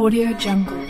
Audio Jungle.